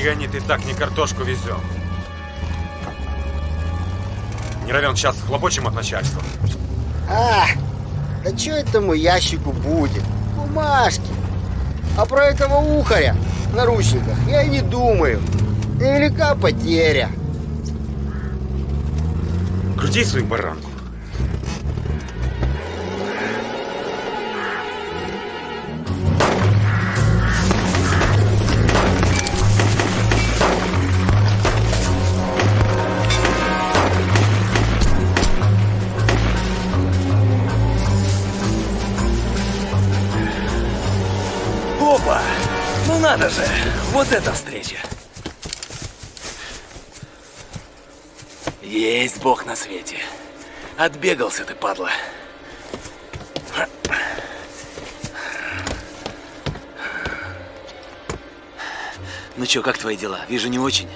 не гони, ты так не картошку везем. Не равен час хлопочем от начальства. А, да что этому ящику будет? Бумажки. А про этого ухаря в наручниках я и не думаю. Невелика потеря. Крути свою баранку. Вот эта встреча! Есть бог на свете. Отбегался ты, падла. Ну чё, как твои дела? Вижу, не очень.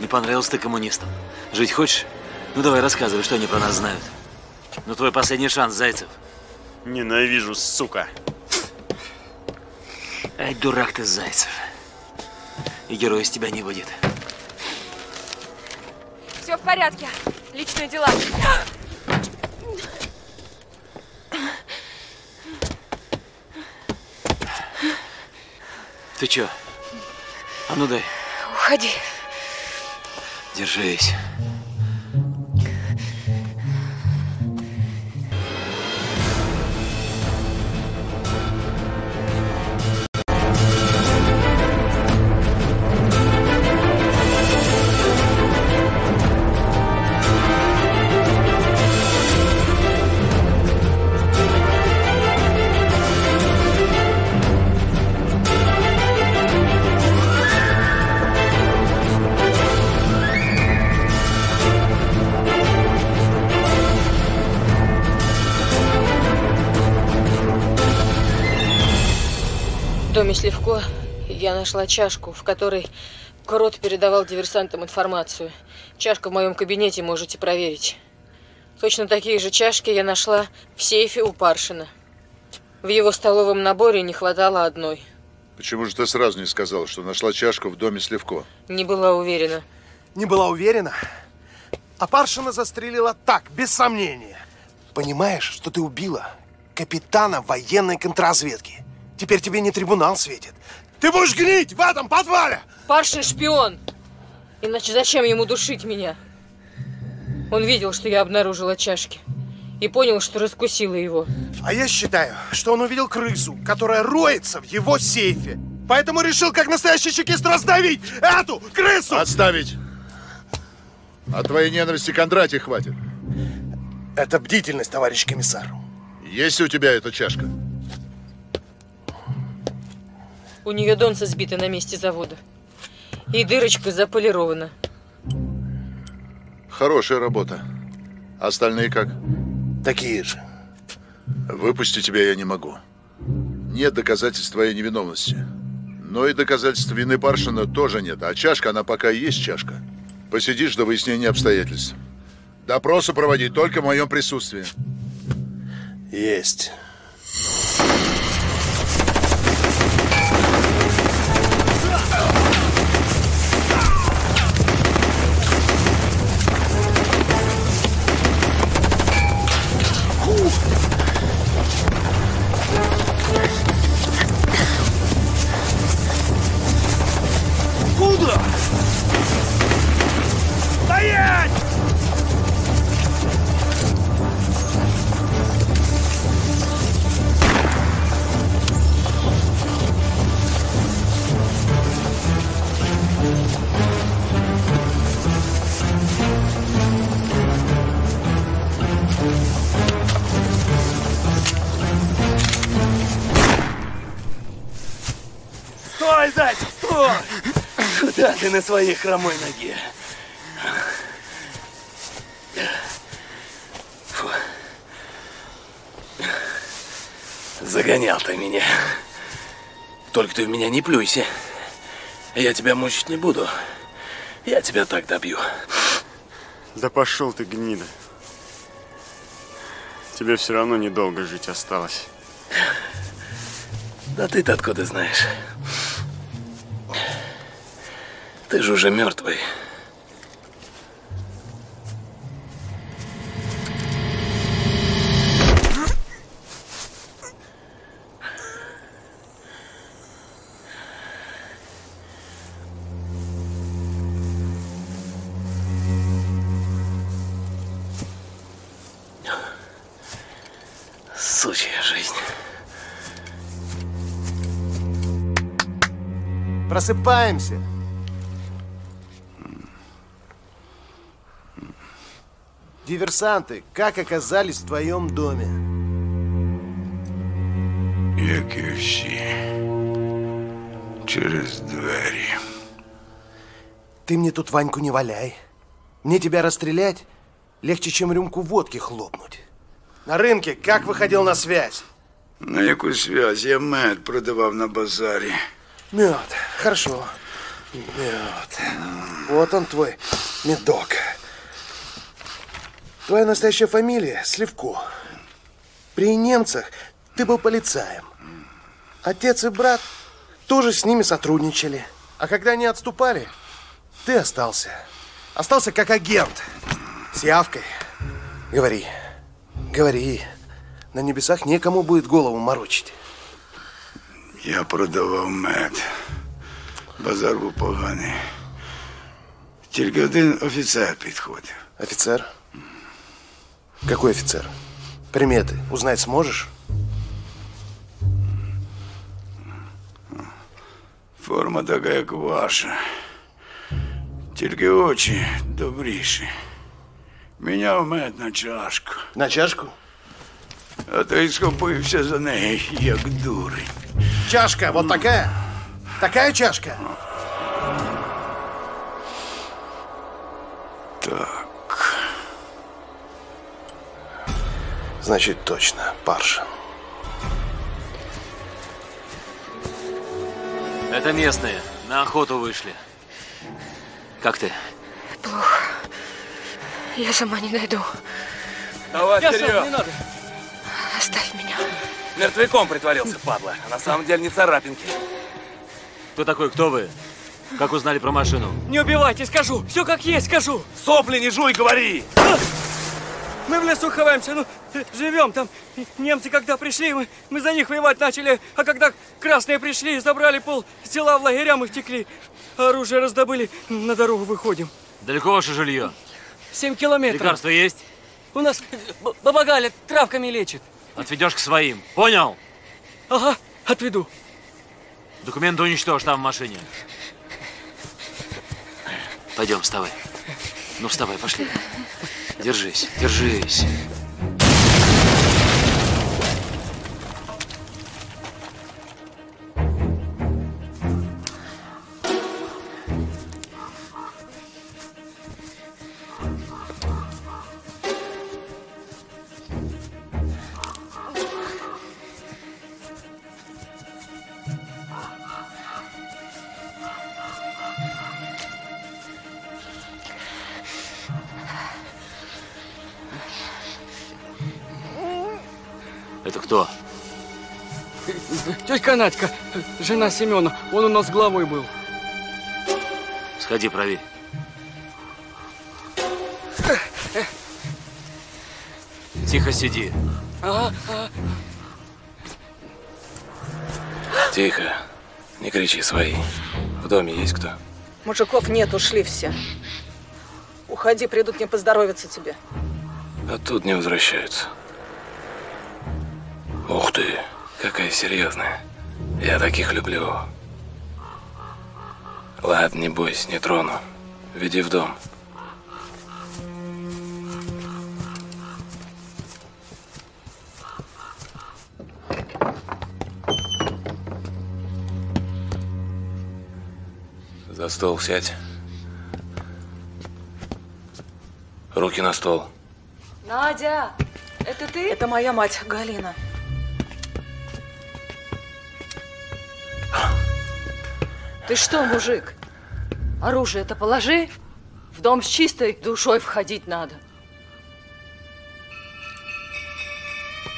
Не понравился ты коммунистам. Жить хочешь? Ну давай рассказывай, что они про нас знают. Ну твой последний шанс, Зайцев. Ненавижу, сука. Ай, дурак ты, Зайцев. И герой из тебя не выйдет. Все в порядке. Личные дела. Ты чё? А ну дай. Уходи. Держись. Нашла чашку, в которой Крот передавал диверсантам информацию. Чашка в моем кабинете, можете проверить. Точно такие же чашки я нашла в сейфе у Паршина. В его столовом наборе не хватало одной. Почему же ты сразу не сказал, что нашла чашку в доме Сливко? Не была уверена. Не была уверена? А Паршина застрелила так, без сомнения. Понимаешь, что ты убила капитана военной контрразведки? Теперь тебе не трибунал светит. Ты будешь гнить в этом подвале! Паршин шпион! Иначе зачем ему душить меня? Он видел, что я обнаружила чашки. И понял, что раскусила его. А я считаю, что он увидел крысу, которая роется в его сейфе. Поэтому решил, как настоящий чекист, раздавить эту крысу! Отставить! А твоей ненависти Кондратий хватит. Это бдительность, товарищ комиссар. Есть у тебя эта чашка? У нее донца сбиты на месте завода. И дырочка заполирована. Хорошая работа. Остальные как? Такие же. Выпустить тебя я не могу. Нет доказательств твоей невиновности. Но и доказательств вины Паршина тоже нет. А чашка, она пока и есть чашка. Посидишь до выяснения обстоятельств. Допросы проводить только в моем присутствии. Есть. Куда ты на своей хромой ноге? Фу. Загонял ты меня. Только ты в меня не плюйся. Я тебя мучить не буду. Я тебя так добью. Да пошел ты, гнида. Тебе все равно недолго жить осталось. Да ты-то откуда знаешь? Ты же уже мертвый. Сучья жизнь. Просыпаемся. Диверсанты, как оказались в твоем доме? Як і всі. Через двері. Ты мне тут Ваньку не валяй. Мне тебя расстрелять легче, чем рюмку водки хлопнуть. На рынке как выходил на связь? На яку связь? Я мед продавав на базарі. Мед. Хорошо. Мед. Вот он твой медок. Твоя настоящая фамилия Сливко. При немцах ты был полицаем. Отец и брат тоже с ними сотрудничали. А когда они отступали, ты остался. Остался как агент. С явкой. Говори. Говори. На небесах некому будет голову морочить. Я продавав мед. Базар був поганий. Тільки один офіцер підходив. Офицер? Какой офицер? Приметы узнать сможешь? Форма така, як ваша. Тільки очі добріші. Міняв мед на чашку. На чашку? А той схопився за неї, як дурень. Чашка вот такая? Такая чашка? Так. Значит, точно, Паршин. Это местные. На охоту вышли. Как ты? Я сама не дойду. Давай вперед! Оставь меня. Мертвяком притворился, падла. А на самом деле не царапинки. Кто такой? Кто вы? Как узнали про машину? Не убивайте, скажу. Все как есть, скажу. Сопли не жуй, говори. Мы в лесу ховаемся, ну, живем там. Немцы когда пришли, мы, мы за них воевать начали. А когда красные пришли, забрали пол села в лагеря, мы втекли. Оружие раздобыли, на дорогу выходим. Далеко ваше жилье? Семь километров. Лекарства есть? У нас б- баба Галя травками лечит. Отведешь к своим. Понял? Ага, отведу. Документы уничтожь там в машине. Пойдем, вставай. Ну, вставай, пошли. Держись, держись. Надька, жена Семена, он у нас главой был. Сходи, проверь. Тихо сиди. Ага, ага. Тихо. Не кричи, свои. В доме есть кто? Мужиков нет, ушли все. Уходи, придут не поздоровиться тебе. А тут не возвращаются. Ух ты, какая серьезная. Я таких люблю. Ладно, не бойся, не трону. Веди в дом. За стол сядь. Руки на стол. Надя, это ты? Это моя мать, Галина. Ты что, мужик, оружие-то положи. В дом с чистой душой входить надо.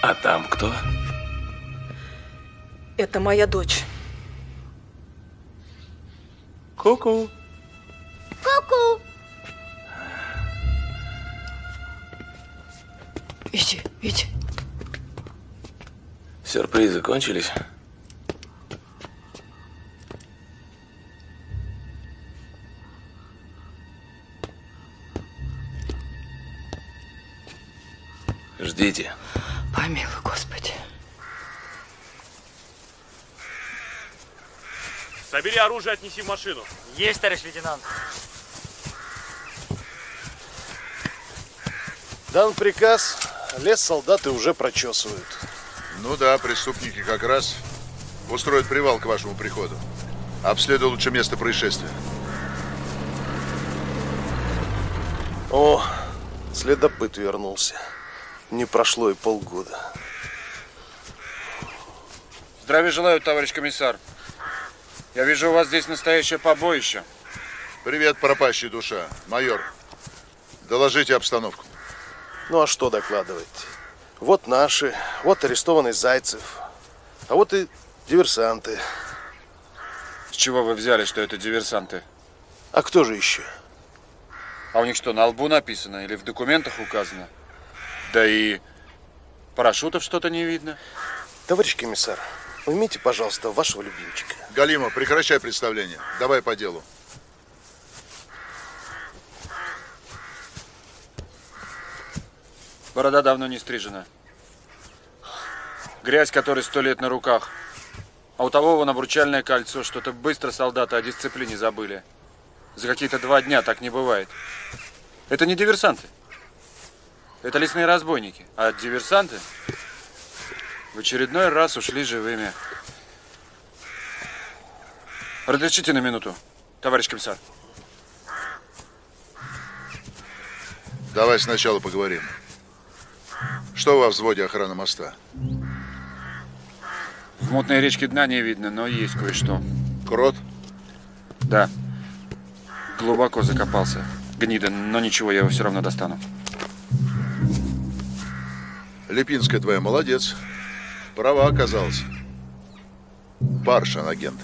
А там кто? Это моя дочь. Ку-ку. Ку-ку. Иди, иди. Сюрпризы кончились? Ждите. Помилуй, Господи. Собери оружие, отнеси в машину. Есть, товарищ лейтенант. Дан приказ, лес солдаты уже прочесывают. Ну да, преступники как раз устроят привал к вашему приходу. Обследуй лучше место происшествия. О, следопыт вернулся. Не прошло и полгода. Здравия желаю, товарищ комиссар. Я вижу, у вас здесь настоящее побоище. Привет, пропащая душа. Майор, доложите обстановку. Ну а что докладывать? Вот наши, вот арестованный Зайцев, а вот и диверсанты. С чего вы взяли, что это диверсанты? А кто же еще? А у них что, на лбу написано или в документах указано? Да и парашютов что-то не видно. Товарищ комиссар, уймите, пожалуйста, вашего любимчика. Галима, прекращай представление. Давай по делу. Борода давно не стрижена. Грязь, которой сто лет на руках. А у того вон обручальное кольцо. Что-то быстро солдаты о дисциплине забыли. За какие-то два дня так не бывает. Это не диверсанты. Это лесные разбойники. А диверсанты в очередной раз ушли живыми. Разрешите на минуту, товарищ комиссар. Давай сначала поговорим. Что во взводе охраны моста? В мутной речке дна не видно, но есть кое-что. Крот? Да. Глубоко закопался. Гнида, но ничего, я его все равно достану. Липинская твоя молодец. Права оказалась. Паршин агент.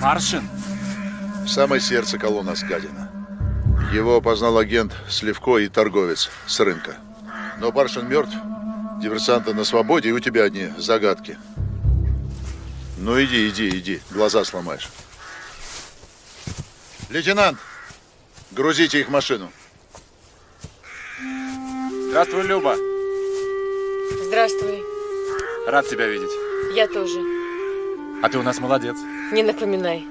Паршин? В самое сердце колонна Скадина. Его опознал агент Сливко и торговец с рынка. Но Паршин мертв, диверсанты на свободе, и у тебя одни загадки. Ну иди, иди, иди, глаза сломаешь. Лейтенант, грузите их машину. Здравствуй, Люба. Здравствуй. Рад тебя видеть. Я тоже. А ты у нас молодец. Не напоминай.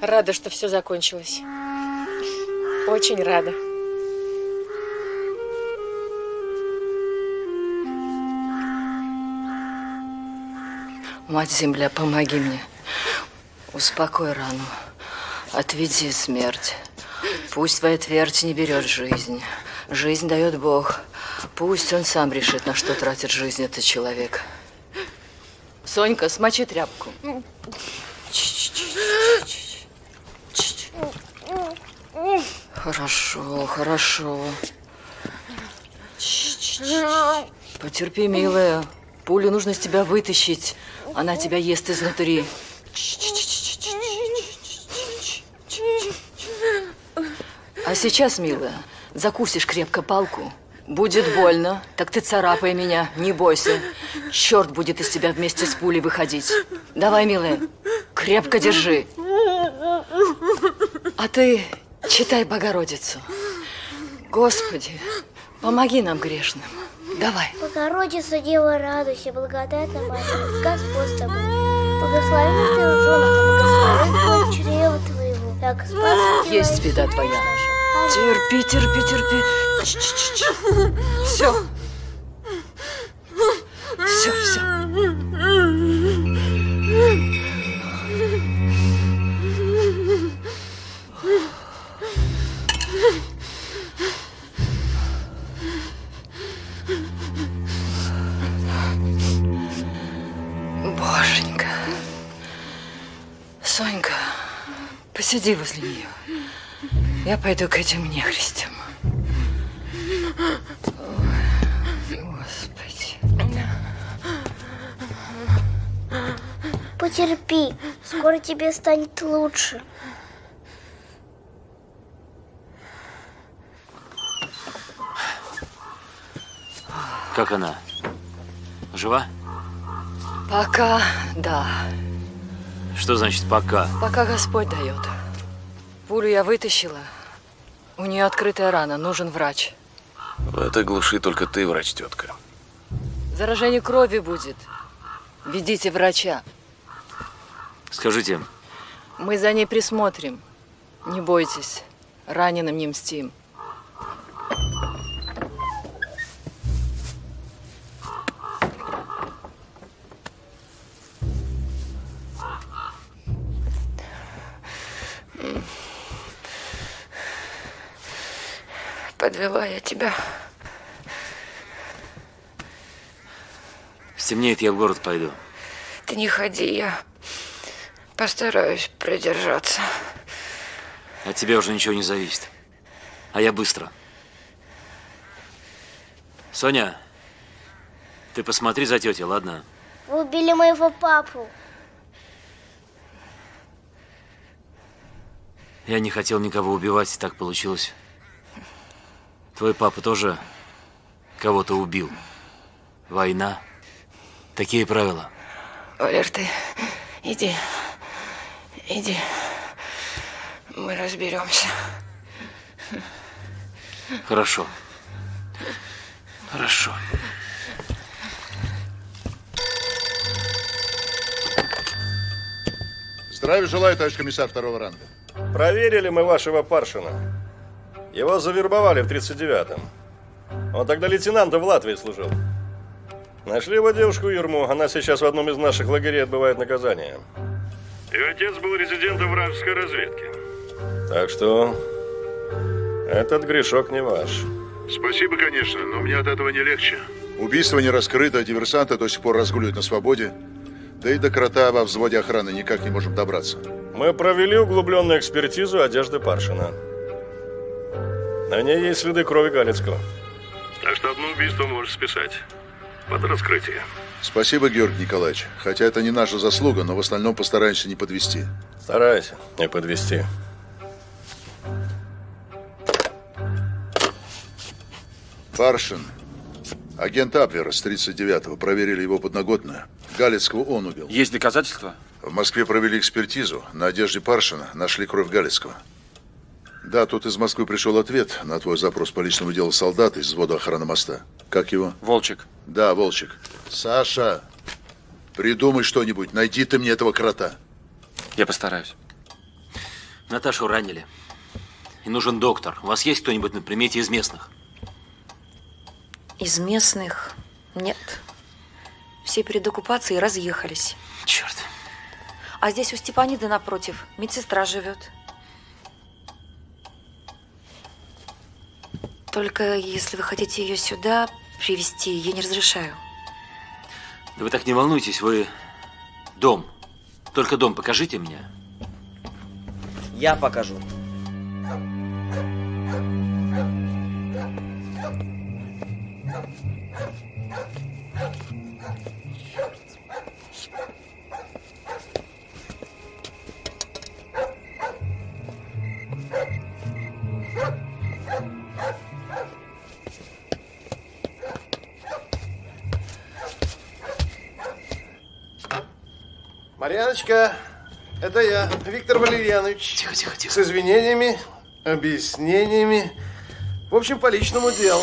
Рада, что все закончилось. Очень рада. Мать-Земля, помоги мне. Успокой рану. Отведи смерть. Пусть твоя твердь не берет жизнь. Жизнь дает Бог. Пусть он сам решит, на что тратит жизнь этот человек. Сонька, смочи тряпку. Хорошо, хорошо. Потерпи, милая. Пулю нужно с тебя вытащить. Она тебя ест изнутри. А сейчас, милая, закусишь крепко палку. Будет больно, так ты царапай меня, не бойся. Черт будет из тебя вместе с пулей выходить. Давай, милая, крепко держи. А ты читай Богородицу. Господи, помоги нам грешным. Давай. Богородица, Дева, радуйся, благодатная Мария, Господь с тобой. Благословен ты в женах, благословен плод чрева твоего. Так спас Есть беда твоя. Терпи, терпи, терпи. Все. Все, все. Боженька. Сонька, посиди возле нее. Я пойду к этим нехристям. Ой, Господи. Потерпи, скоро тебе станет лучше. Как она? Жива? Пока, да. Что значит пока? Пока Господь дает. Пулю я вытащила. У нее открытая рана, нужен врач. В этой глуши только ты врач, тетка. Заражение крови будет. Ведите врача. Скажите, Мы за ней присмотрим. Не бойтесь. Раненым не мстим. Подвела я тебя. стемнеет, я в город пойду. Ты не ходи, я постараюсь продержаться. От тебя уже ничего не зависит. А я быстро. Соня, ты посмотри за тетей, ладно? Вы убили моего папу. Я не хотел никого убивать, и так получилось. Твой папа тоже кого-то убил. Война. Такие правила. Валер, ты иди. Иди. Мы разберемся. Хорошо. Хорошо. Здравия желаю, товарищ комиссар второго ранга. Проверили мы вашего Паршина. Его завербовали в 39-м. Он тогда лейтенантом в Латвии служил. Нашли его девушку Ерму. Она сейчас в одном из наших лагерей отбывает наказание. Ее отец был резидентом вражеской разведки. Так что этот грешок не ваш. Спасибо, конечно, но мне от этого не легче. Убийство не раскрыто, а диверсанты до сих пор разгуливают на свободе. Да и до крота во взводе охраны никак не можем добраться. Мы провели углубленную экспертизу одежды Паршина. На ней есть следы крови Галицкого. Так что одно убийство можешь списать. Под раскрытие. Спасибо, Георгий Николаевич. Хотя это не наша заслуга, но в остальном постараемся не подвести. Старайся не подвести. Паршин. Агент Абвера с 39-го. Проверили его подноготную. Галицкого он убил. Есть доказательства? В Москве провели экспертизу. На одежде Паршина нашли кровь Галицкого. Да, тут из Москвы пришел ответ на твой запрос по личному делу солдата из взвода охраны моста. Как его? Волчек. Да, Волчек. Саша, придумай что-нибудь. Найди ты мне этого крота. Я постараюсь. Наташу ранили. И нужен доктор. У вас есть кто-нибудь на примете из местных? Из местных нет. Все перед оккупацией разъехались. Черт. А здесь у Степаниды напротив медсестра живет. Только если вы хотите ее сюда привезти, я не разрешаю. Да вы так не волнуйтесь, вы дом. Только дом покажите мне. Я покажу. Марьяночка, это я, Виктор Валерьянович. Тихо, тихо, тихо. С извинениями, объяснениями. В общем, по личному делу.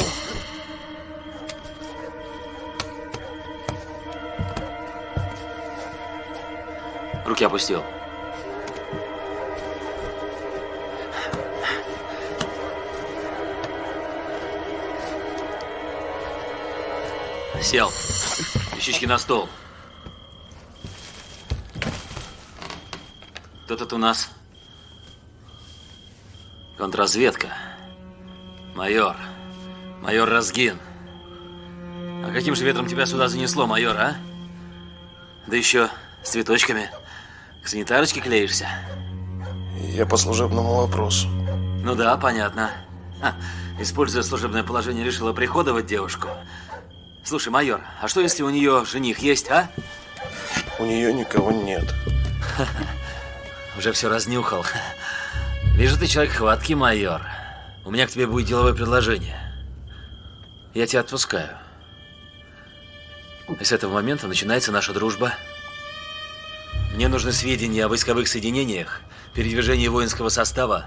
Руки опустил. Сел. Вещички на стол. Кто тут у нас? Контрразведка. Майор. Майор Разгин. А каким же ветром тебя сюда занесло, майор, а? Да еще с цветочками. К санитарочке клеишься? Я по служебному вопросу. Ну да, понятно. Ха, используя служебное положение, решила приходовать девушку. Слушай, майор, а что если у нее жених есть, а? У нее никого нет. Уже все разнюхал. Вижу, ты человек хваткий, майор. У меня к тебе будет деловое предложение. Я тебя отпускаю. И с этого момента начинается наша дружба. Мне нужны сведения о войсковых соединениях, передвижении воинского состава,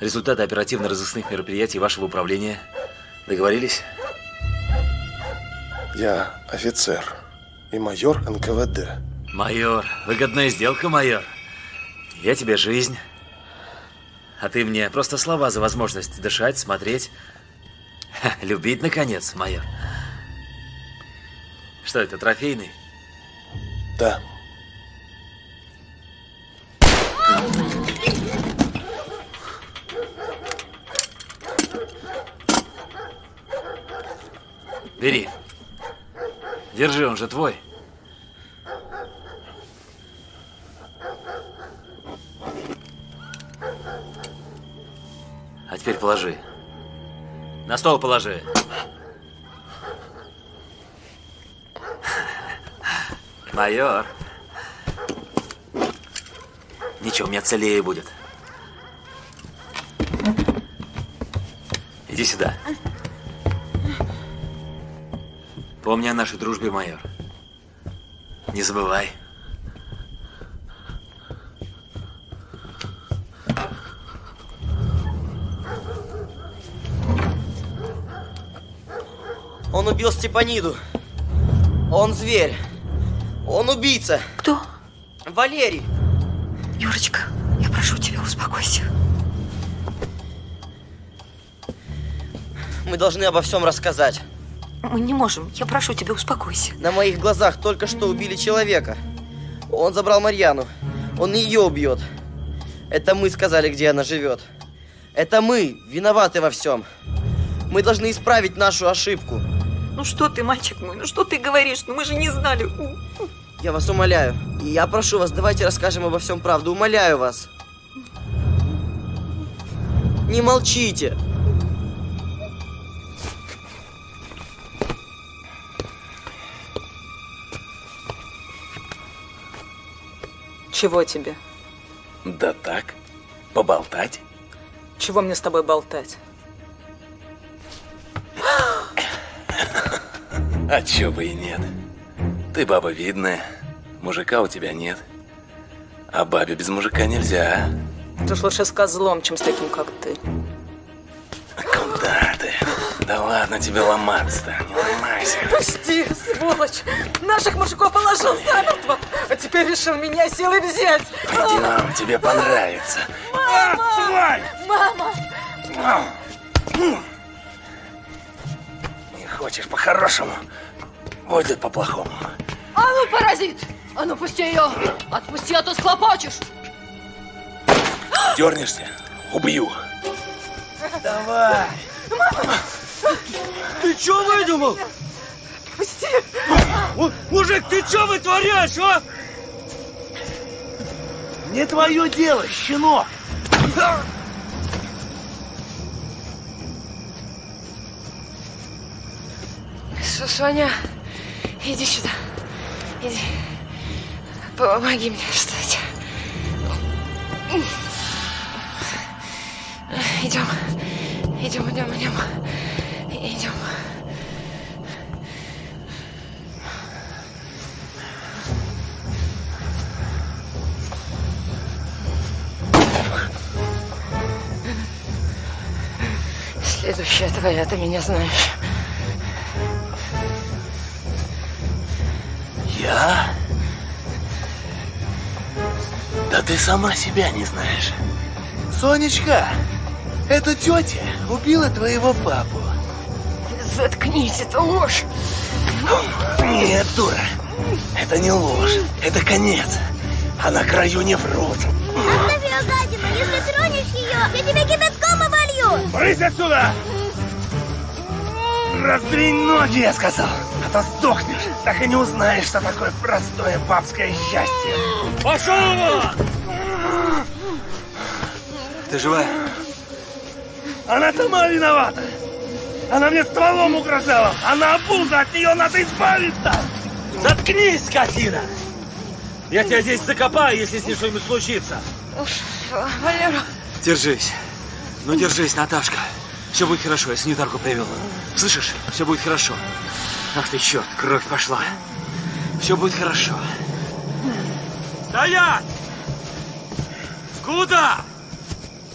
результаты оперативно-розыскных мероприятий вашего управления. Договорились? Я офицер и майор НКВД. Майор, выгодная сделка, майор. Я тебе жизнь. А ты мне просто слова за возможность дышать, смотреть. Ха, любить, наконец, майор. Что это, трофейный? Да. Бери. Держи, он же твой. Теперь положи. На стол положи. Майор. Ничего, у меня целее будет. Иди сюда. Помни о нашей дружбе, майор. Не забывай. Убил Степаниду. Он зверь. Он убийца. Кто? Валерий. Юрочка, я прошу тебя, успокойся. Мы должны обо всем рассказать. Мы не можем. Я прошу тебя, успокойся. На моих глазах только что убили человека. Он забрал Марьяну. Он ее убьет. Это мы сказали, где она живет. Это мы виноваты во всем. Мы должны исправить нашу ошибку. Ну что ты, мальчик мой, ну что ты говоришь? Ну мы же не знали. Я вас умоляю. И я прошу вас, давайте расскажем обо всем правду. Умоляю вас. Не молчите. Чего тебе? Да так, поболтать. Чего мне с тобой болтать? А чё бы и нет. Ты баба видная, мужика у тебя нет. А бабе без мужика нельзя. Ты уж лучше с козлом, чем с таким, как ты. Куда ты? Да ладно тебе ломаться-то, не ломайся. Пусти, сволочь! Наших мужиков положил замертво, а теперь решил меня силой взять. Пойдем, тебе понравится. Мама! Мама! Не хочешь по-хорошему, будет по-плохому. А ну, паразит! А ну, пусти ее! Отпусти, а то схлопочешь! Дернешься, убью. Давай. Ты что выдумал? Пусти! Мужик, ты что вытворяешь, а? Не твое дело, щенок! Соня, иди сюда. Иди. Помоги мне встать. Идем. Идем, идем, идем. Идем. Следующая твоя, ты меня знаешь. Я? Да ты сама себя не знаешь. Сонечка, эта тетя убила твоего папу. Заткнись, это ложь. Нет, дура. Это не ложь. Это конец. А на краю не врут. Оставь ее, гадина! Если тронешь ее, я тебя кипятком оболью! Брысь отсюда! Раздвинь ноги, я сказал. А то сдохнешь. Так и не узнаешь, что такое простое бабское счастье. Пошел! Ты живая? Она сама виновата. Она мне стволом угрожала. Она обуза, от нее надо избавиться. Заткнись, скотина! Я тебя здесь закопаю, если с ней что-нибудь случится. Уж, Валера. Держись. Ну, держись, Наташка. Все будет хорошо, я санитарку привел. Слышишь? Все будет хорошо. Ах ты черт, кровь пошла. Все будет хорошо. Стоять! Куда?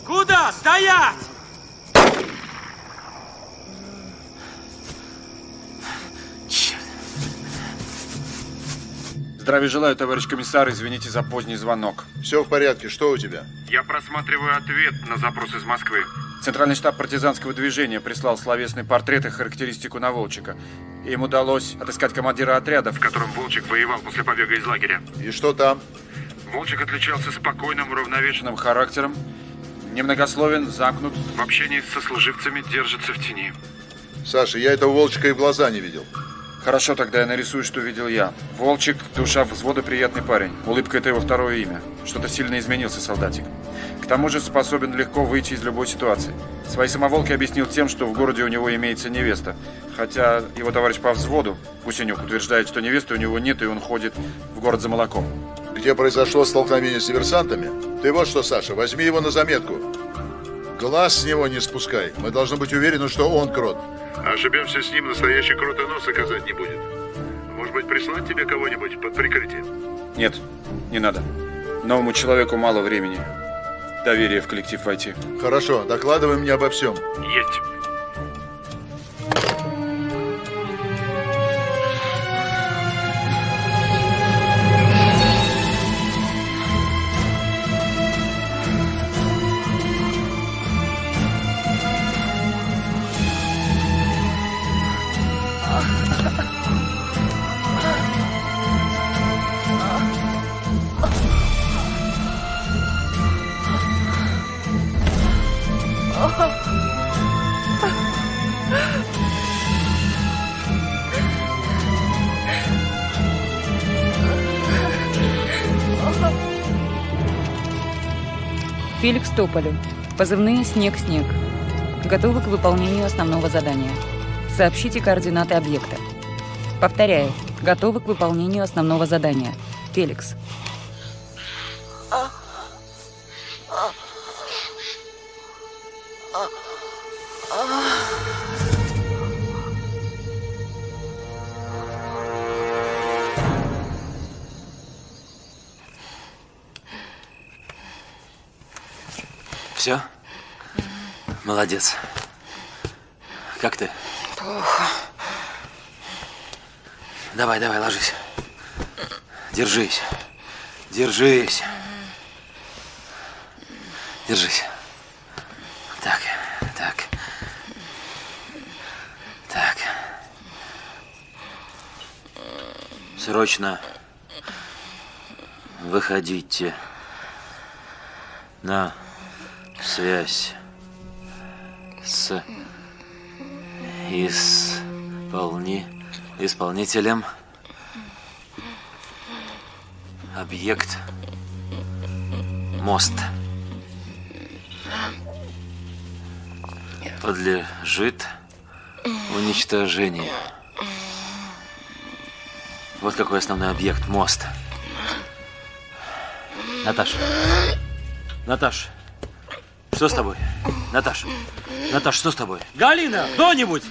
Куда? Стоять! Здравия желаю, товарищ комиссар. Извините за поздний звонок. Все в порядке. Что у тебя? Я просматриваю ответ на запрос из Москвы. Центральный штаб партизанского движения прислал словесный портрет и характеристику на Волчика. Им удалось отыскать командира отряда, в котором Волчик воевал после побега из лагеря. И что там? Волчик отличался спокойным, уравновешенным характером, немногословен, замкнут, в общении со служивцами держится в тени. Саша, я этого Волчика и в глаза не видел. Хорошо, тогда я нарисую, что видел я. Волчик, душа взвода, приятный парень. Улыбка – это его второе имя. Что-то сильно изменился солдатик. К тому же способен легко выйти из любой ситуации. Свои самоволки объяснил тем, что в городе у него имеется невеста. Хотя его товарищ по взводу, Гусенюк, утверждает, что невесты у него нет, и он ходит в город за молоком. Где произошло столкновение с диверсантами? Ты вот что, Саша, возьми его на заметку. Глаз с него не спускай. Мы должны быть уверены, что он крот. Ошибемся с ним, настоящий крот и нос оказать не будет. Может быть, прислать тебе кого-нибудь под прикрытием? Нет, не надо. Новому человеку мало времени. Доверие в коллектив войти. Хорошо, докладывай мне обо всем. Есть. Феликс Тополю. Позывные «Снег-снег». Готовы к выполнению основного задания. Сообщите координаты объекта. Повторяю. Готовы к выполнению основного задания. Феликс. Молодец. Как ты? Плохо. Давай, давай, ложись. Держись. Держись. Держись. Так, так. Так. Срочно выходите на связь с исполни... исполнителем объект мост подлежит уничтожению. Вот какой основной объект мост. Наташа. Наташа. Что с тобой? Наташа. Наташа, что с тобой? Галина, кто-нибудь!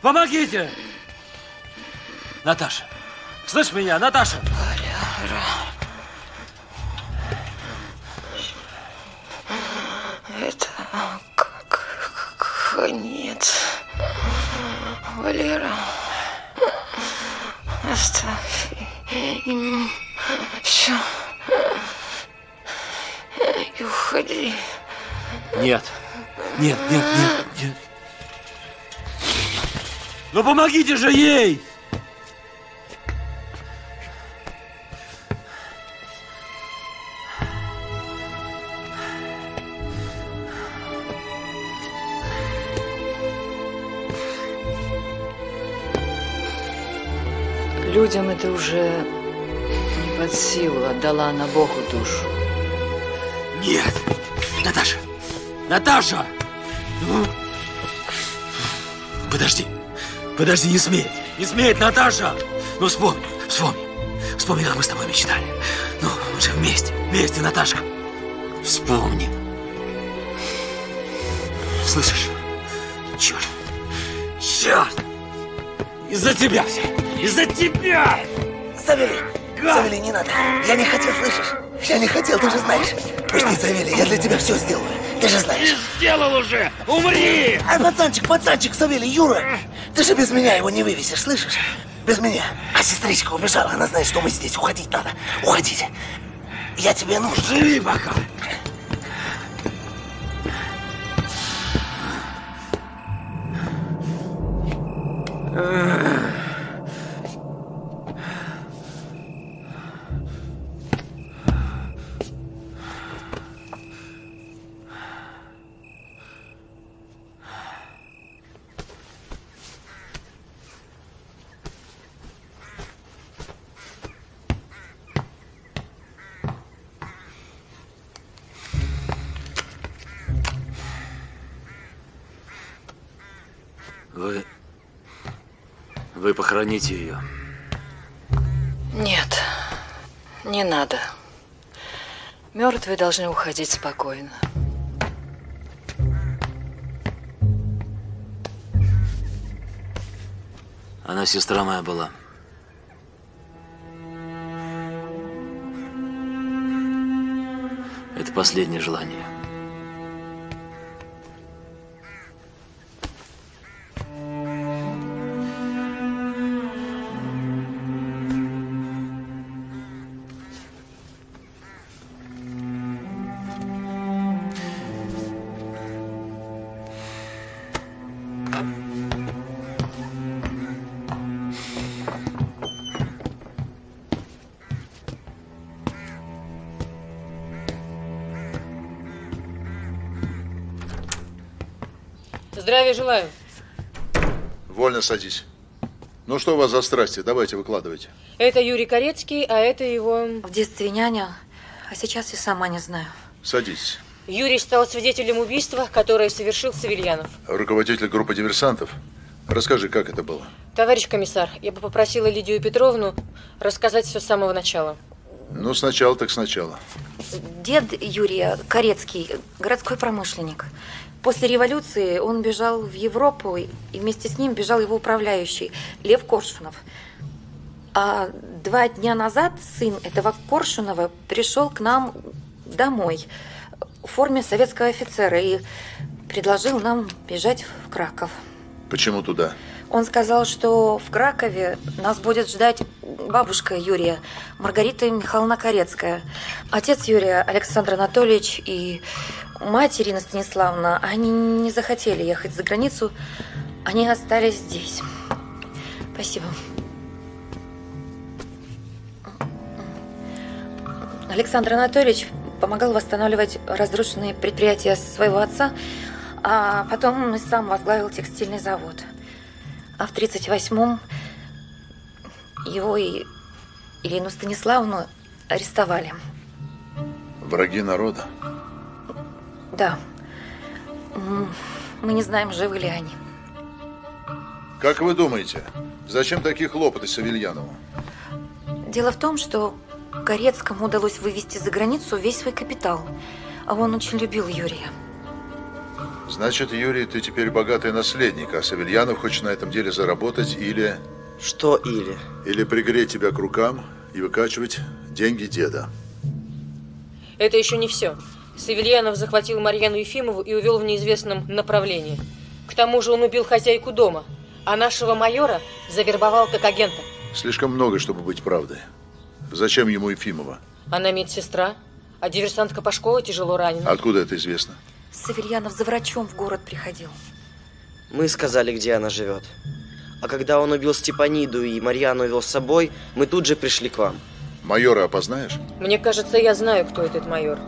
Помогите! Наташа. Слышь меня, Наташа? Это как конец. Валера, оставь им все и уходи. Нет. Нет, нет, нет, нет. Ну помогите же ей! Людям это уже не под силу, отдала на Богу душу. Нет! Наташа! Наташа! Ну? Подожди! Подожди, не смей! Не смеет, Наташа! Ну вспомни, вспомни. Вспомни, как мы с тобой мечтали. Ну, мы же вместе, вместе, Наташа. Вспомни. Слышишь? Черт! Черт! Из-за тебя все. Из-за тебя! Савелий! Савелий, не надо. Я не хотел, слышишь? Я не хотел, ты же знаешь. Пусти, Савелий, я для тебя все сделаю. Ты же знаешь. Сделал уже! Умри! А пацанчик, пацанчик, Савелий, Юра! Ты же без меня его не вывесишь, слышишь? Без меня. А сестричка убежала, она знает, что мы здесь. Уходить надо. Уходите. Я тебе нужен. Живи пока. Вы похороните ее. Нет, не надо. Мертвые должны уходить спокойно. Она сестра моя была. Это последнее желание. Вольно садись. Ну что у вас за страсти? Давайте, выкладывайте. Это Юрий Корецкий, а это его... В детстве няня, а сейчас я сама не знаю. Садитесь. Юрий стал свидетелем убийства, которое совершил Савельянов. Руководитель группы диверсантов. Расскажи, как это было? Товарищ комиссар, я бы попросила Лидию Петровну рассказать все с самого начала. Ну, сначала так сначала. Дед Юрия Корецкий, городской промышленник. После революции он бежал в Европу, и вместе с ним бежал его управляющий Лев Коршунов. А два дня назад сын этого Коршунова пришел к нам домой в форме советского офицера и предложил нам бежать в Краков. Почему туда? Он сказал, что в Кракове нас будет ждать бабушка Юрия, Маргарита Михайловна Корецкая. Отец Юрия, Александр Анатольевич и мать Ирина Станиславовна, они не захотели ехать за границу, они остались здесь. Спасибо. Александр Анатольевич помогал восстанавливать разрушенные предприятия своего отца, а потом и сам возглавил текстильный завод. А в 38-м его и Ирину Станиславовну арестовали. Враги народа? Да. Мы не знаем, живы ли они. Как вы думаете, зачем такие хлопоты Савельянову? Дело в том, что Корецкому удалось вывести за границу весь свой капитал. А он очень любил Юрия. Значит, Юрий, ты теперь богатый наследник, а Савельянов хочет на этом деле заработать или... Что или? Или пригреть тебя к рукам и выкачивать деньги деда. Это еще не все. Савельянов захватил Марьяну Ефимову и увел в неизвестном направлении. К тому же он убил хозяйку дома, а нашего майора завербовал как агента. Слишком много, чтобы быть правдой. Зачем ему Ефимова? Она медсестра, а диверсантка Пашкова тяжело ранена. Откуда это известно? Саверьянов за врачом в город приходил. Мы сказали, где она живет. А когда он убил Степаниду и Марьяну вел с собой, мы тут же пришли к вам. Майора опознаешь? Мне кажется, я знаю, кто этот майор.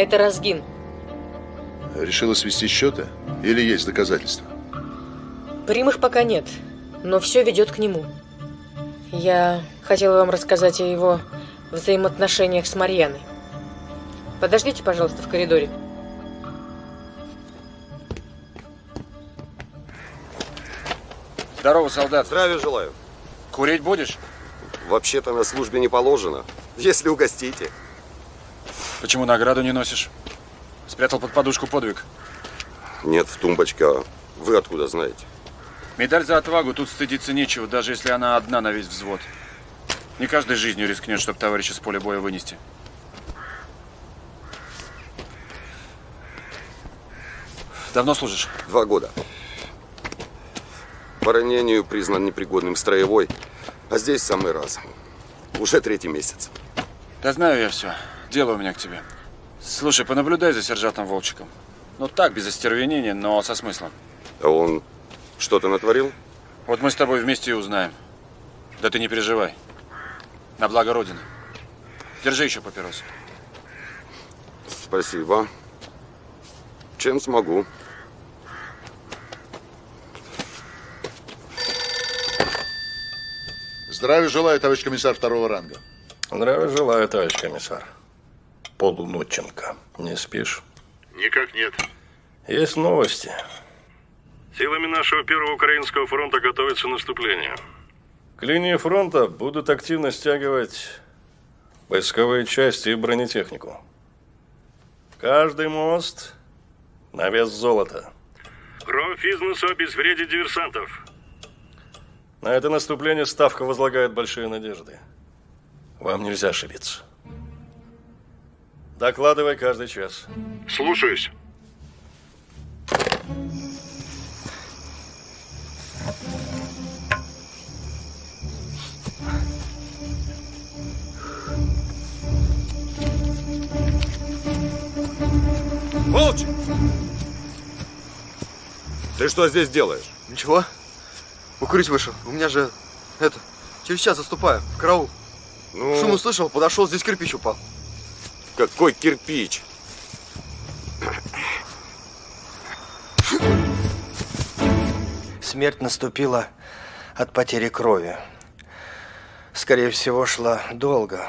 Это Разгин. Решила свести счеты? Или есть доказательства? Прямых пока нет, но все ведет к нему. Я хотела вам рассказать о его взаимоотношениях с Марьяной. Подождите, пожалуйста, в коридоре. Здорово, солдат. Здравия желаю. Курить будешь? Вообще-то на службе не положено. Если угостите. Почему награду не носишь? Спрятал под подушку подвиг. Нет, в тумбочке. А Вы откуда знаете? Медаль за отвагу тут стыдиться нечего, даже если она одна на весь взвод. Не каждой жизнью рискнет, чтобы товарища с поля боя вынести. Давно служишь? Два года. По ранению признан непригодным строевой, а здесь в самый раз. Уже третий месяц. Да знаю я все. Дело у меня к тебе. Слушай, понаблюдай за сержантом Волчиком. Ну так, без остервенения, но со смыслом. А он что-то натворил? Вот мы с тобой вместе и узнаем. Да ты не переживай. На благо Родины. Держи еще папирос. Спасибо. Чем смогу. Здравия желаю, товарищ комиссар второго ранга. Здравия желаю, товарищ комиссар. Полуноченко. Не спишь? Никак нет. Есть новости. Силами нашего первого украинского фронта готовится наступление. К линии фронта будут активно стягивать войсковые части и бронетехнику. Каждый мост на вес золота. Кровь из носу обезвредит диверсантов. На это наступление Ставка возлагает большие надежды. Вам нельзя ошибиться. Докладывай каждый час. Слушаюсь. Волчек! Ты что здесь делаешь? Ничего. Покурить вышел. У меня же, это, через час заступаю. В караул. Ну... Шум услышал, подошел, здесь кирпич упал. Какой кирпич? Смерть наступила от потери крови. Скорее всего, шла долго.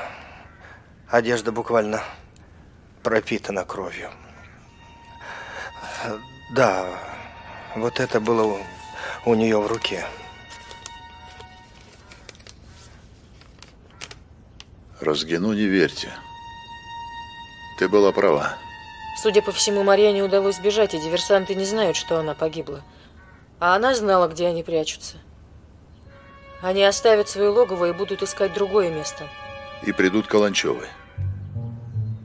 Одежда буквально пропитана кровью. Да, вот это было у, у нее в руке. Разгину не верьте. Ты была права. Судя по всему, Марьяне удалось сбежать, и диверсанты не знают, что она погибла. А она знала, где они прячутся. Они оставят свое логово и будут искать другое место. И придут Каланчевы.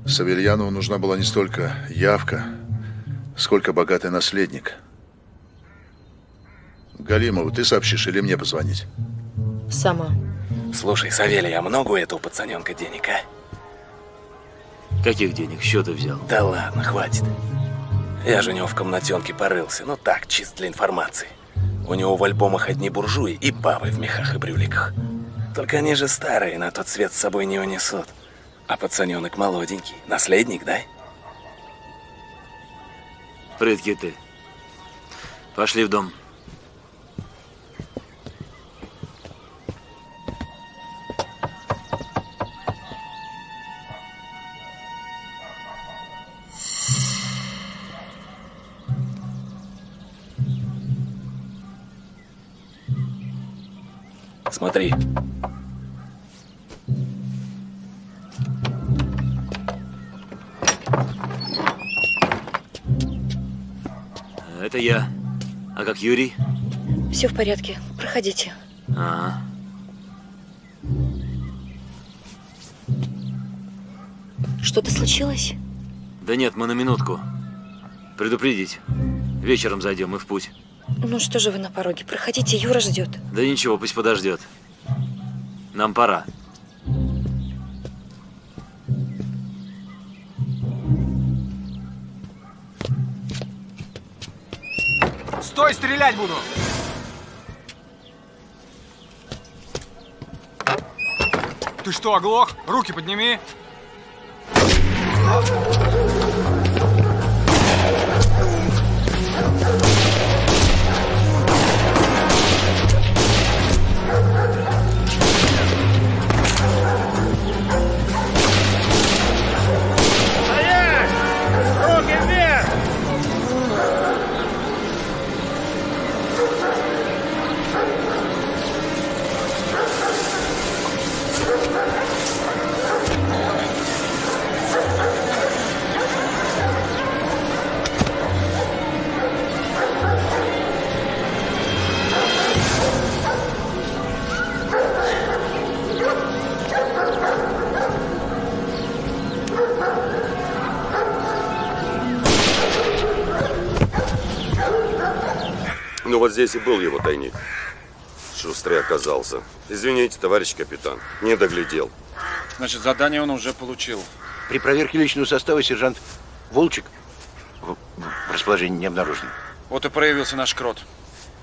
Савельянову нужна была не столько явка, сколько богатый наследник. Галимову ты сообщишь или мне позвонить? Сама. Слушай, Савелий, а много у этого пацаненка денег, а? Каких денег? Что ты взял? Да ладно, хватит. Я же у него в комнатенке порылся. Ну так, чисто для информации. У него в альбомах одни буржуи и бабы в мехах и брюликах. Только они же старые, на тот свет с собой не унесут. А пацаненок молоденький. Наследник, да? Прытки ты. Пошли в дом. Смотри. Это я. А как Юрий? Все в порядке. Проходите. Ага. Что-то случилось? Да нет, мы на минутку. Предупредить. Вечером зайдем и в путь. Ну что же вы на пороге? Проходите, Юра ждет. Да ничего, пусть подождет. Нам пора. Стой, стрелять буду! Ты что, оглох? Руки подними! Вот здесь и был его тайник. Шустрый оказался. Извините, товарищ капитан, не доглядел. Значит, задание он уже получил. При проверке личного состава сержант Волчек в, в расположении не обнаружен. Вот и проявился наш крот.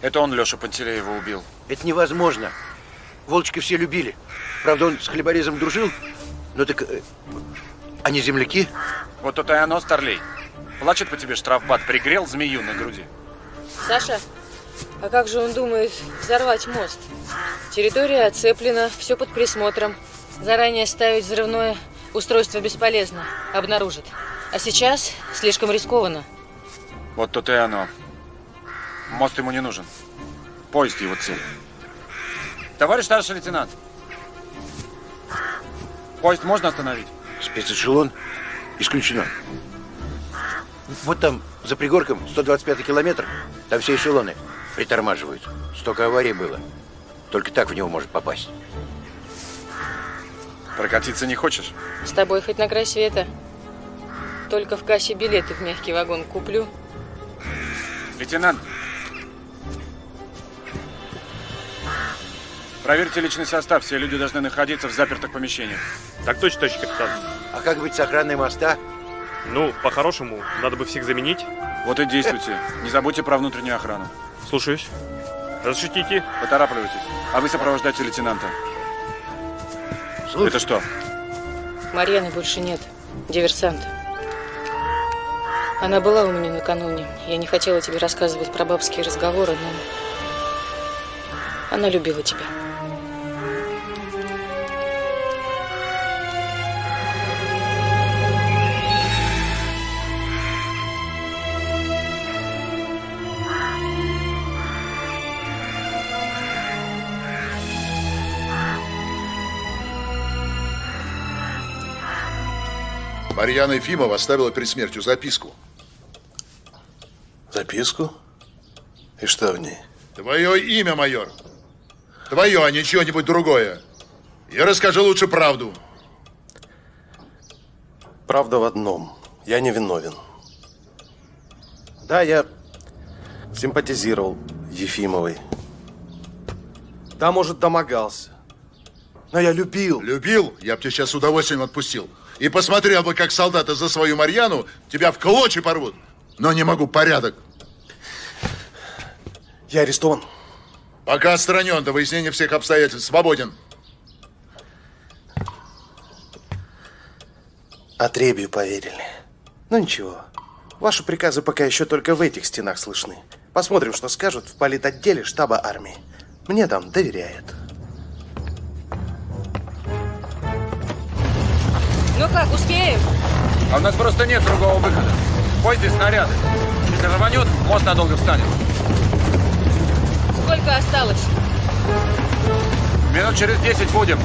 Это он Леша Пантелеева убил. Это невозможно. Волчка все любили. Правда, он с хлеборезом дружил. Ну так э, они земляки? Вот то-то и оно, Старлей. Плачет по тебе штрафбат, пригрел змею на груди. Саша, а как же он думает взорвать мост? Территория оцеплена, все под присмотром. Заранее ставить взрывное устройство бесполезно, обнаружит. А сейчас слишком рискованно. Вот то-то и оно. Мост ему не нужен. Поезд его цель. Товарищ старший лейтенант, поезд можно остановить? Спецэшелон исключено. Вот там, за пригорком, 125 километр, там все эшелоны притормаживают. Столько аварий было. Только так в него может попасть. Прокатиться не хочешь? С тобой хоть на край света. Только в кассе билеты в мягкий вагон куплю. Лейтенант, проверьте личный состав. Все люди должны находиться в запертых помещениях. Так точно, товарищ капитан. А как быть с охраной моста? Ну, по-хорошему, надо бы всех заменить. Вот и действуйте. Не забудьте про внутреннюю охрану. Слушаюсь. Разрешите идти? Поторапливайтесь. А вы сопровождайте лейтенанта. Это что? Марьяны больше нет. Диверсант. Она была у меня накануне. Я не хотела тебе рассказывать про бабские разговоры, но... Она любила тебя. Марьяна Ефимова оставила перед смертью записку. Записку? И что в ней? Твое имя, майор. Твое, а не чего-нибудь другое. И расскажи лучше правду. Правда в одном. Я не виновен. Да, я симпатизировал Ефимовой. Да, может, домогался. Но я любил. Любил? Я бы тебя сейчас с удовольствием отпустил. И посмотрел бы, как солдаты за свою Марьяну тебя в клочья порвут. Но не могу, порядок. Я арестован. Пока отстранен до выяснения всех обстоятельств. Свободен. Отребью поверили. Ну ничего. Ваши приказы пока еще только в этих стенах слышны. Посмотрим, что скажут в политотделе штаба армии. Мне там доверяют. Ну как, успеем? А у нас просто нет другого выхода. В поезде снаряды. Если рванет, мост надолго встанет. Сколько осталось? Минут через 10 будем.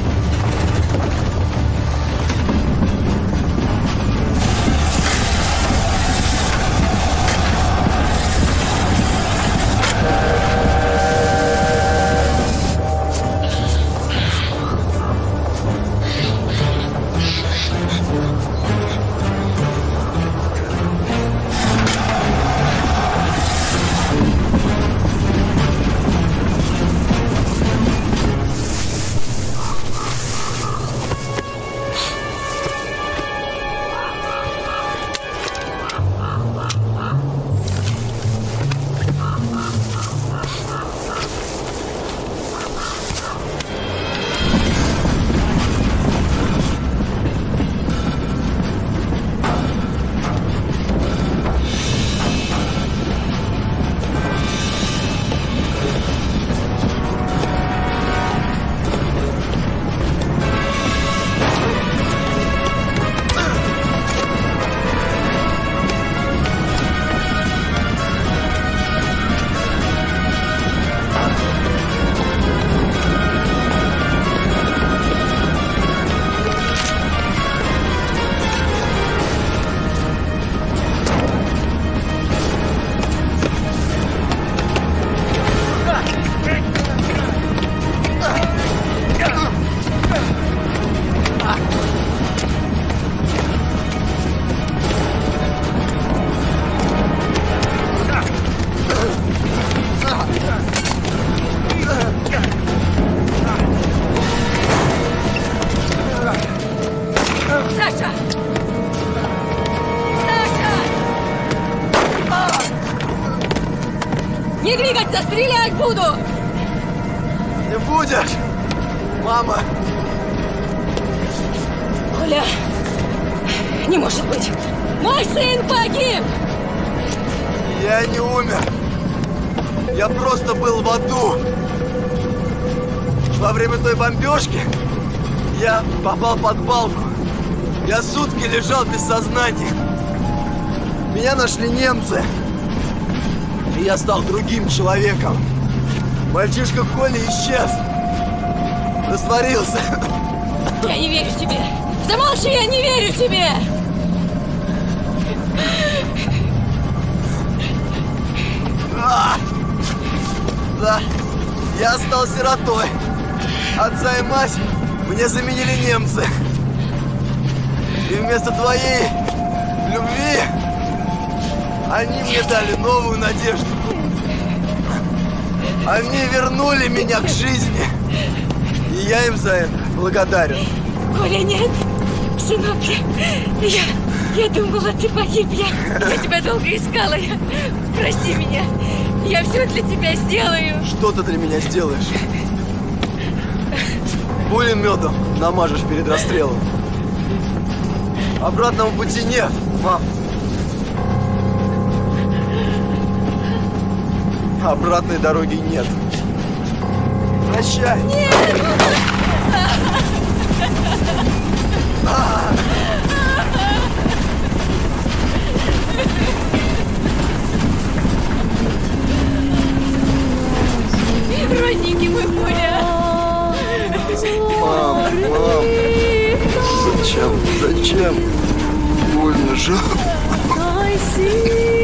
Двигаться, стрелять буду! Не будешь! Мама! Оля! Не может быть! Мой сын погиб! Я не умер. Я просто был в аду. Во время той бомбежки я попал под балку. Я сутки лежал без сознания. Меня нашли немцы. И я стал другим человеком. Мальчишка Коля исчез. Растворился. Я не верю тебе! Замолчи, я не верю тебе! А! Да, я стал сиротой. Отца и мать мне заменили немцы. И вместо твоей любви они мне дали новую надежду. Они вернули меня к жизни. И я им за это благодарен. Коля, нет! Сынок, я, я, я думала, ты погиб. Я, я тебя долго искала. Я, прости меня. Я все для тебя сделаю. Что ты для меня сделаешь? Пулеметом намажешь перед расстрелом. Обратного пути нет, мам. Обратной дороги нет. Прощай. Нет! Родненький мой Коля! Мам, мам. Зачем? Зачем? Больно же. Здравия желаю,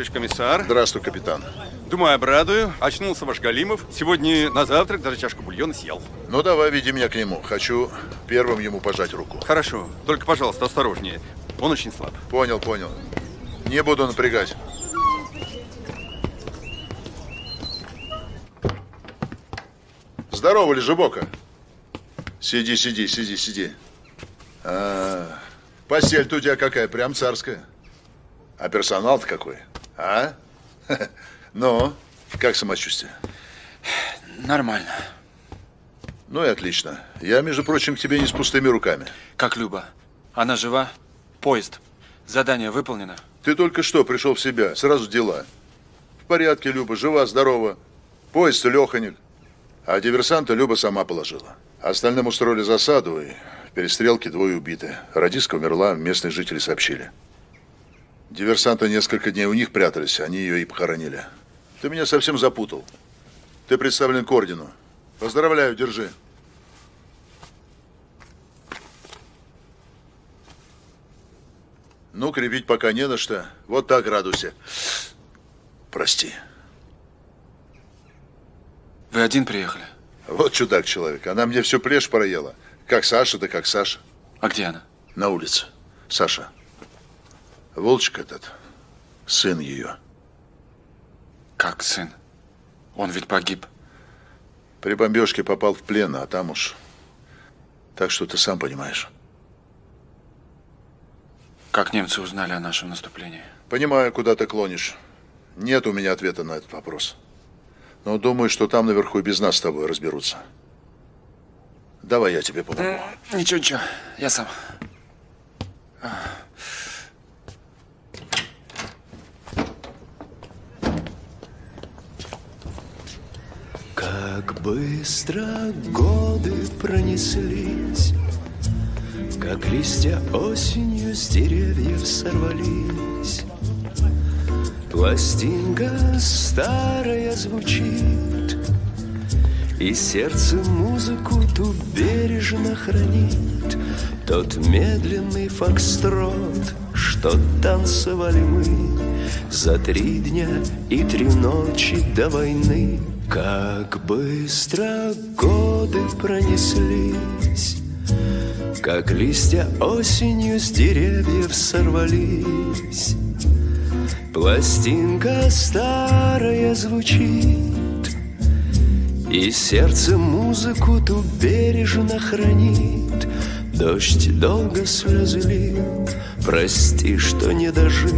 товарищ комиссар. Здравствуй, капитан. Думаю, обрадую. Очнулся ваш Галимов. Сегодня на завтрак даже чашку бульона съел. Ну, давай, веди меня к нему. Хочу первым ему пожать руку. Хорошо. Только, пожалуйста, осторожнее. Он очень слаб. Понял, понял. Не буду напрягать. Здорово, Лежебока. Сиди, сиди, сиди, сиди. А, постель-то у тебя какая, прям царская. А персонал-то какой, а? Ну, как самочувствие? Нормально. Ну и отлично. Я, между прочим, к тебе не с пустыми руками. Как Люба? Она жива? Поезд. Задание выполнено? Ты только что пришел в себя, сразу дела. В порядке, Люба, жива, здорова. Поезд леханик. А диверсанта Люба сама положила. Остальным устроили засаду, и в перестрелке двое убиты. Радиска умерла, местные жители сообщили. Диверсанты несколько дней у них прятались, они ее и похоронили. Ты меня совсем запутал. Ты представлен к ордену. Поздравляю, держи. Ну, крепить пока не на что. Вот так радуйся. Прости. Вы один приехали? Вот чудак человек. Она мне всю плешь проела. Как Саша, да как Саша. А где она? На улице. Саша. Волчик этот. Сын ее. Как сын? Он ведь погиб. При бомбежке попал в плен, а там уж... Так что ты сам понимаешь. Как немцы узнали о нашем наступлении? Понимаю, куда ты клонишь. Нет у меня ответа на этот вопрос. Но думаю, что там наверху и без нас с тобой разберутся. Давай я тебе помогу. Ничего, ничего. Я сам. Как быстро годы пронеслись, Как листья осенью с деревьев сорвались. Пластинка старая звучит И сердце музыку ту бережно хранит Тот медленный фокстрот, что танцевали мы За три дня и три ночи до войны Как быстро годы пронеслись Как листья осенью с деревьев сорвались. Пластинка старая звучит И сердце музыку ту бережно хранит. Дождь долго слезы лил Прости, что не дожил.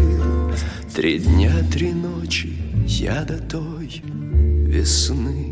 Три дня, три ночи я до той весны